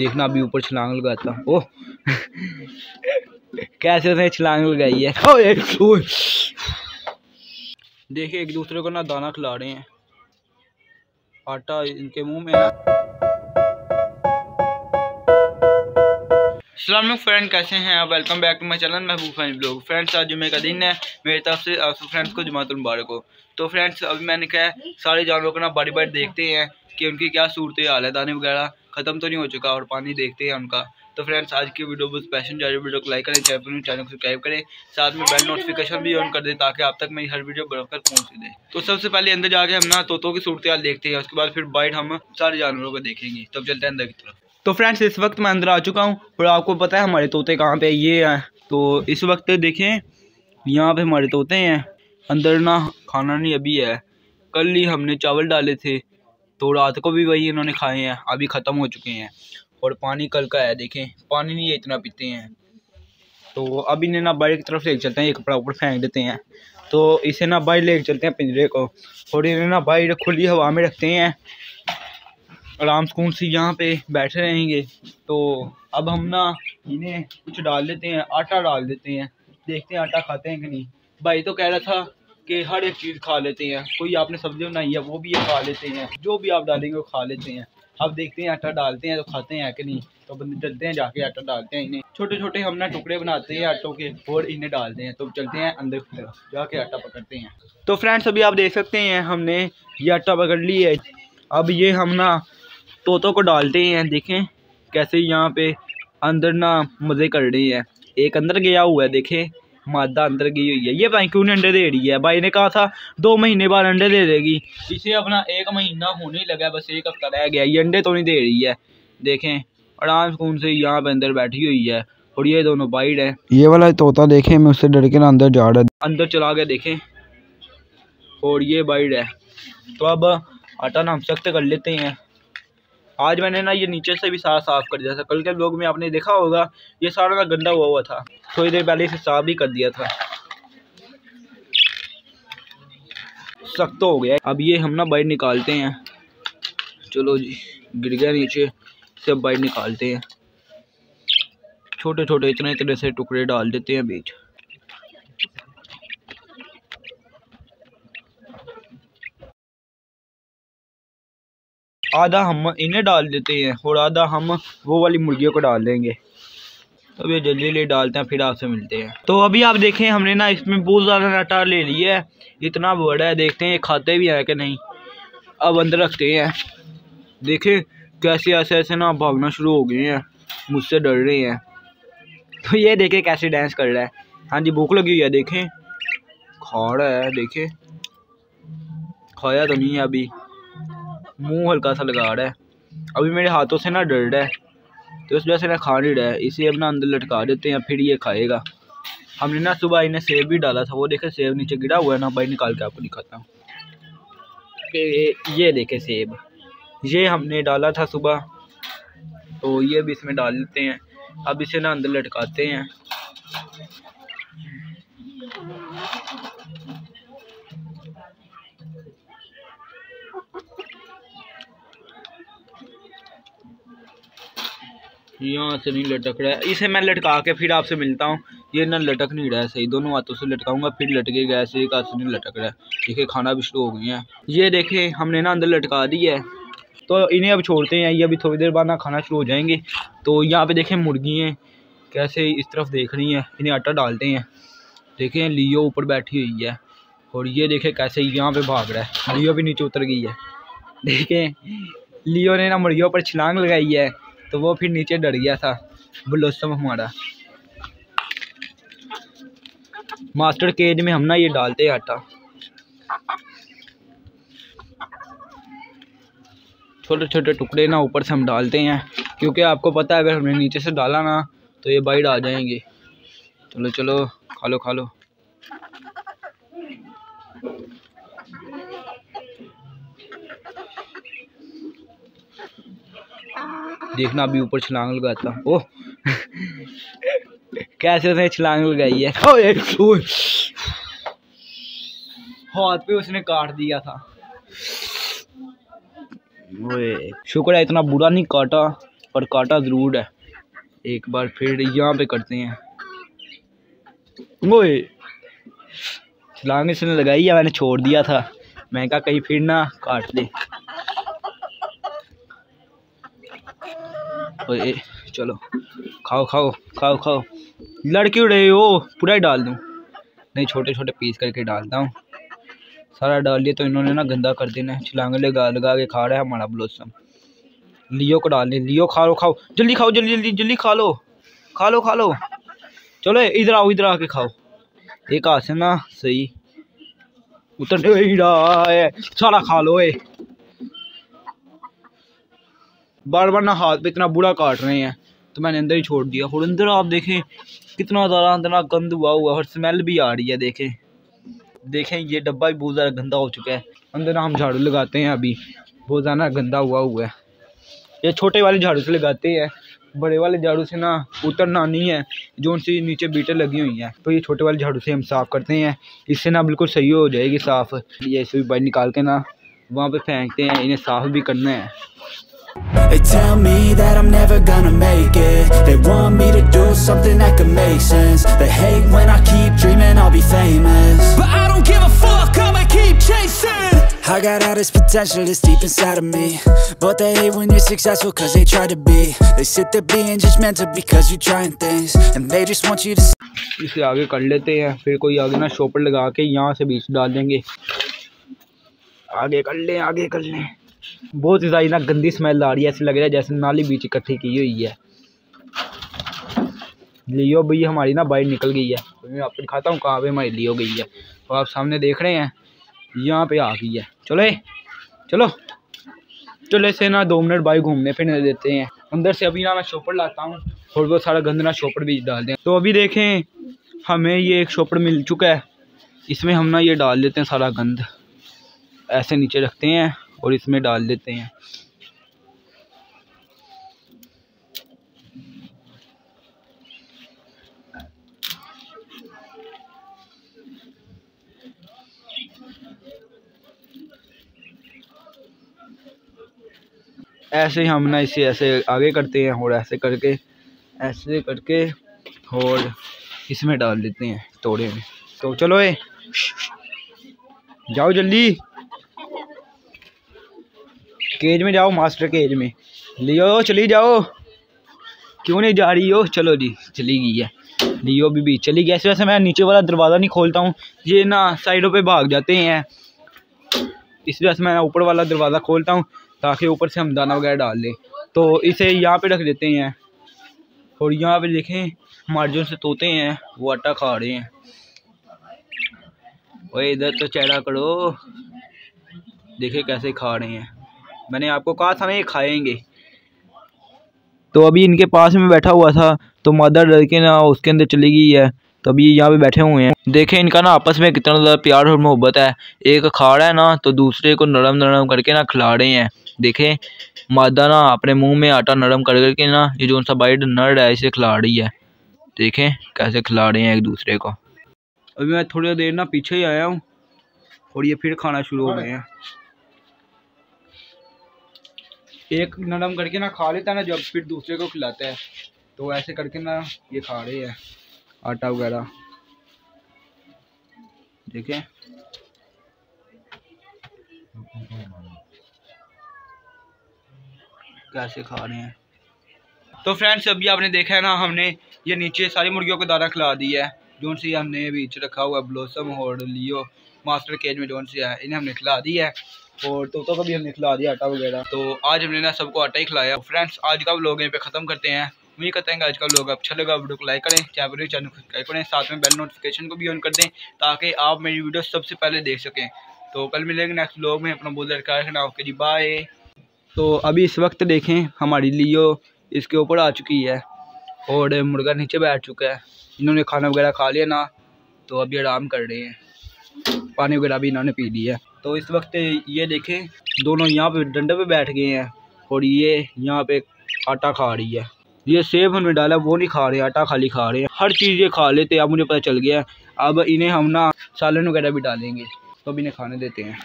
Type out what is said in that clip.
देखना, अभी ऊपर छलांग लगाता। ओह! कैसे उसने छलांग लगाई है? देखिए, एक दूसरे को ना दाना खिला रहे हैं। आटा इनके मुँह में सलाम फ्रेंड, कैसे हैं आप? Welcome back to my channel Mehboob fan blog. Friends, आज जुमे का दिन है, मेरी तरफ़ से आप फ्रेंड्स को जुमातुल मुबारक हो। तो फ्रेंड्स, अभी मैंने कहा सारे जानवरों को ना बारी बारी देखते हैं कि उनकी क्या सूरत हाल है, दाने वगैरह। ख़त्म तो नहीं हो चुका और पानी देखते हैं उनका तो फ्रेंड्स आज की वीडियो बहुत स्पेशल जा वीडियो को लाइक करें, चैनल चैनल को सब्सक्राइब करें, साथ में बेल नोटिफिकेशन भी ऑन कर दें ताकि आप तक मेरी हर वीडियो बरकर पहुँच दे तो सबसे पहले अंदर जाके हम ना तोतों की सूरत देखते हैं, उसके बाद फिर बाइट हम सारे जानवरों को देखेंगे। तब चलते हैं अंदर की तरफ़। तो फ्रेंड्स इस वक्त मैं अंदर आ चुका हूँ और आपको पता है हमारे तोते कहाँ पे ये हैं। तो इस वक्त देखें, यहाँ पे हमारे तोते हैं। अंदर ना खाना नहीं अभी है। कल ही हमने चावल डाले थे। तो रात को भी वही इन्होंने खाए हैं, अभी ख़त्म हो चुके हैं। और पानी कल का है, देखें, पानी नहीं इतना पीते हैं। तो अब इन्हें ना बाहर की तरफ़ ले चलते हैं, ये कपड़ा ऊपर फेंक देते हैं। तो इसे ना बाहर ले चलते हैं पिंजरे को। और इन्हें ना बाहर खुली हवा में रखते हैं। आराम सुकून से यहाँ पे बैठे रहेंगे। तो अब हम ना इन्हें कुछ डाल देते हैं, आटा डाल देते हैं। देखते हैं आटा खाते हैं कि नहीं। भाई तो कह रहा था कि हर एक चीज़ खा लेते हैं। कोई आपने सब्ज़ी बनाई है, वो भी ये खा लेते हैं। जो भी आप डालेंगे, वो खा लेते हैं। अब देखते हैं आटा डालते हैं तो खाते हैं कि नहीं? तो बंदे चलते हैं जाके आटा डालते हैं इन्हें। छोटे छोटे हम ना टुकड़े बनाते हैं आटों के और इन्हें डालते हैं। तो चलते हैं अंदर की तरफ़, जाके आटा पकड़ते हैं। तो फ्रेंड्स, अभी आप देख सकते हैं हमने ये आटा पकड़ ली है। अब ये हम ना तोतों को डालते हैं। देखें कैसे यहाँ पे अंदर ना मज़े कर रही है। एक अंदर गया हुआ है, देखें। मादा अंदर गई हुई है। ये भाई क्यों नहीं अंडे दे रही है। भाई ने कहा था दो महीने बाद अंडे दे देगी। इसे अपना एक महीना होने ही लगा बस एक हफ़्ता रह गया। ये अंडे तो नहीं दे रही है। देखें आराम सुकून से यहाँ पे अंदर बैठी हुई है। और ये दोनों बाइड है। ये वाला तोता देखे मैं उससे डर के ना अंदर जा रहा अंदर चला गया देखें। और ये बाइड है। तो अब आटा ना हम सख्त कर लेते हैं। आज मैंने ना ये नीचे से भी सारा साफ़ कर दिया था। कल के लोग में आपने देखा होगा, ये सारा ना गंदा हुआ हुआ था। थोड़ी देर पहले इसे साफ़ भी कर दिया था। सख्त हो गया। अब ये हम ना बाइट निकालते हैं। चलो जी, गिर गया नीचे। से अब बाइट निकालते हैं। छोटे छोटे इतने इतने से टुकड़े डाल देते हैं बीच। आधा हम इन्हें डाल देते हैं और आधा हम वो वाली मुर्गियों को डाल देंगे। तो ये जल्दी जल्दी डालते हैं, फिर आपसे मिलते हैं। तो अभी आप देखें, हमने ना इसमें बहुत ज़्यादा आटा ले लिया है। इतना बड़ा है, देखते हैं खाते भी हैं कि नहीं। अब अंदर रखते हैं। देखें, कैसे ऐसे ऐसे ना भागना शुरू हो गए हैं। मुझसे डर रहे हैं। तो ये देखें कैसे डांस कर रहा है। हाँ जी, भूख लगी हुई है, देखें। खा रहा है, देखें। खाया तो नहीं है अभी। मुँह हल्का सा लगा रहा है। अभी मेरे हाथों से ना डर रहा है तो इस वजह से ना खा नहीं रहा है। इसे अपना अंदर लटका देते हैं, फिर ये खाएगा। हमने ना सुबह इन्हें सेब भी डाला था, वो देखे सेब नीचे गिरा हुआ है ना, भाई निकाल के आपको दिखाता हूँ। ये देखे सेब, ये हमने डाला था सुबह तो ये भी इसमें डाल देते हैं। अब इसे ना अंदर लटकाते हैं। यहाँ से नहीं लटक रहा है। इसे मैं लटका के फिर आपसे मिलता हूँ। ये ना लटक नहीं रहा है सही। दोनों हाथों से लटकाऊँगा, फिर लटकेगा ऐसे एक हाथ से नहीं लटक रहा है। देखिए, खाना भी शुरू हो गई है। ये देखे, हमने ना अंदर लटका दी है। तो इन्हें अब छोड़ते हैं। ये अभी थोड़ी देर बाद ना खाना शुरू हो जाएँगे। तो यहाँ पे देखें मुर्गी हैं। कैसे इस तरफ़ देख रही हैं। इन्हें आटा डालते हैं। देखें, लियो ऊपर बैठी हुई है। और ये देखें कैसे यहाँ पे भाग रहा है। लियो भी नीचे उतर गई है। देखें, लियो ने ना मुर्गियों पर छलांग लगाई है। तो वो फिर नीचे डर गया था। बुलोसम हमारा। मास्टर केज में हम ना ये डालते आटा। छोटे छोटे टुकड़े ना ऊपर से हम डालते हैं, क्योंकि आपको पता है, अगर हमने नीचे से डाला ना तो ये बाइट आ जाएँगे। चलो चलो, खा लो खा लो। देखना, अभी ऊपर छलांग लगाता ओह! कैसे उसने छलांग लगाई है? ओए हाथ पे उसने काट दिया था। शुक्र है, इतना बुरा नहीं काटा, पर काटा ज़रूर है। एक बार फिर यहाँ पे करते हैं। ओए! छलांग इसने लगाई है, मैंने छोड़ दिया था। मैं कहा, कहीं फिर ना काट दे। ओए चलो। खाओ खाओ खाओ खाओ। लड़की उड़े हो पूरा ही डाल दूँ। नहीं छोटे छोटे पीस करके डालता हूँ। सारा डाल दिया तो इन्होंने ना गंदा कर देना है। छलांग लगा लगा के खा रहा है हमारा ब्लोसम लियो को डाल दे लियो खा लो खाओ। जल्दी खाओ, जल्दी जल्दी जल्दी खा लो। खा लो खा लो। चलो, इधर आओ, इधर आके खाओ। एक से ना सही उतर सारा खा लो ए बार बार ना हाथ पे इतना बुरा काट रहे हैं तो मैंने अंदर ही छोड़ दिया। और अंदर आप देखें, कितना ज़्यादा अंदर गंद हुआ हुआ और स्मेल भी आ रही है, देखें। देखें, ये डब्बा भी बहुत ज़्यादा गंदा हो चुका है। अंदर हम झाड़ू लगाते हैं अभी, बहुत ज़्यादा गंदा हुआ हुआ है। ये छोटे वाले झाड़ू से लगाते हैं, बड़े वाले झाड़ू से ना उतरना नहीं है, जो उनसे नीचे बीटें लगी हुई हैं। तो ये छोटे वाले झाड़ू से हम साफ़ करते हैं, इससे ना बिल्कुल सही हो जाएगी साफ़। ये ऐसे भी बाहर निकाल के ना, वहाँ पे फेंकते हैं, इन्हें साफ़ भी करना है। They tell me that I'm never gonna make it They want me to do something that could make sense They hate when I keep dreaming I'll be famous But I don't give a fuck, I'ma keep chasing I got all this potential that's deep inside of me But they hate when you're successful cause they try to be They sit there being judgmental because you're trying things And they just want you to इसे आगे कर लेते हैं फिर कोई आगे ना shopper लगा के यहाँ से बीच डाल देंगे आगे कर लें आगे कर लें बहुत ज़्यादा ना गंदी स्मेल आ रही है, ऐसे लग रहा है जैसे नाली बीच इकट्ठी की हुई है। लियो भाई हमारी ना बाइट निकल गई है। तो मैं आपको दिखाता हूँ कहाँ पे हमारी लियो गई है। तो आप सामने देख रहे हैं, यहाँ पे आ गई है। चलो चलो। चलो ऐसे ना दो मिनट बाइक घूमने फिरने देते हैं। अंदर से अभी ना मैं शॉपर लाता हूँ, थोड़ा बहुत सारा गंद ना शॉपर भी डाल दें। तो अभी देखें, हमें ये एक शॉपर मिल चुका है। इसमें हम ना ये डाल देते हैं सारा गंद। ऐसे नीचे रखते हैं। और इसमें डाल देते हैं। ऐसे ही हम ना इसे ऐसे आगे करते हैं और ऐसे करके ऐसे करके और इसमें डाल देते हैं तोड़े में। तो चलो ए, जाओ जल्दी। केज में जाओ मास्टर केज में। लियो, चली जाओ। क्यों नहीं जा रही हो? चलो जी, चली गई है। लियो भी चली गई। ऐसे वैसे मैं नीचे वाला दरवाज़ा नहीं खोलता हूँ। ये ना साइडों पे भाग जाते हैं। इस वजह से मैं ऊपर वाला दरवाज़ा खोलता हूँ, ताकि ऊपर से हम दाना वगैरह डाल लें। तो इसे यहाँ पे रख देते हैं। और यहाँ पे देखें हमारे से तोते हैं। वो आटा खा रहे हैं। वही इधर तो चेहरा करो। देखे कैसे खा रहे हैं। मैंने आपको कहा था ना ये खाएँगे। तो अभी इनके पास में बैठा हुआ था तो मदर डर के ना उसके अंदर चली गई है तो अभी यहाँ पे बैठे हुए हैं। देखें, इनका ना आपस में कितना ज़्यादा प्यार और मोहब्बत है। एक खा रहा है ना तो दूसरे को नरम नरम करके ना खिला रहे हैं। देखें, मादा ना अपने मुँह में आटा नरम कर करके ना, ये जो सा बाइट नर है, इसे खिला रही है। देखें, कैसे खिला रहे हैं एक दूसरे को। अभी मैं थोड़ी देर ना पीछे ही आया हूँ, और ये फिर खाना शुरू हो गए हैं। एक नरम करके ना खा लेता है ना, जब फिर दूसरे को खिलाता है। तो ऐसे करके ना ये खा रहे हैं, आटा वगैरह। देखें। कैसे खा रहे हैं। तो फ्रेंड्स, अभी आपने देखा है ना, हमने ये नीचे सारी मुर्गियों को दाना खिला दिया है। जो सी हमने बीच रखा हुआ ब्लोसम और लियो मास्टर केज में जो सी है, इन्हें हमने खिला दिया है। और तोतों को भी हमने खिला दिया आटा वगैरह। तो आज हमने ना सबको आटा ही खिलाया। फ्रेंड्स आज का लोग यहीं पे ख़त्म करते हैं। उम्मीद करते हैं आज का लोग अच्छा लगा। वीडियो को लाइक करें, चैनल चैनल को सब्सक्राइब करें, साथ में बेल नोटिफिकेशन को भी ऑन कर दें, ताकि आप मेरी वीडियो सबसे पहले देख सकें। तो कल मिलेंगे नेक्स्ट लोग में। अपना बहुत ख्याल रखना। ओके जी बाय तो अभी इस वक्त देखें, हमारी लियो इसके ऊपर आ चुकी है और मुर्गा नीचे बैठ चुका है। इन्होंने खाना वगैरह खा लिया ना तो अभी आराम कर रहे हैं। पानी वगैरह भी इन्होंने पी लिया तो इस वक्त ये देखें, दोनों यहाँ पे डंडे पे बैठ गए हैं और ये यहाँ पे आटा खा रही है। ये सेब हमने डाला, वो नहीं खा रहे, आटा खाली खा रहे हैं। हर चीज़ ये खा लेते अब मुझे पता चल गया अब इन्हें हम ना सालन वगैरह भी डालेंगे तो अब इन्हें खाने देते हैं।